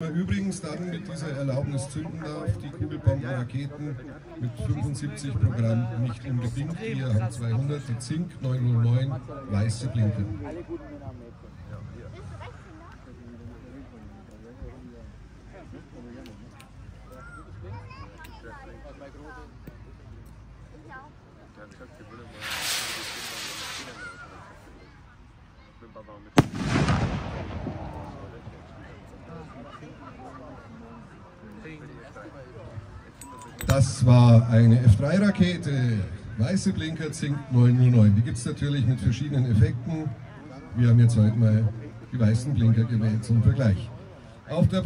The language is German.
Übrigens dann mit dieser Erlaubnis zünden darf, die Kugelbombenraketen mit 75 Programm nicht unbedingt. Wir haben 200, die Zink 909, weiße Blinker. Das war eine F3-Rakete, weiße Blinker, Zink 909. Die gibt es natürlich mit verschiedenen Effekten. Wir haben jetzt heute mal die weißen Blinker gewählt zum Vergleich. Auf der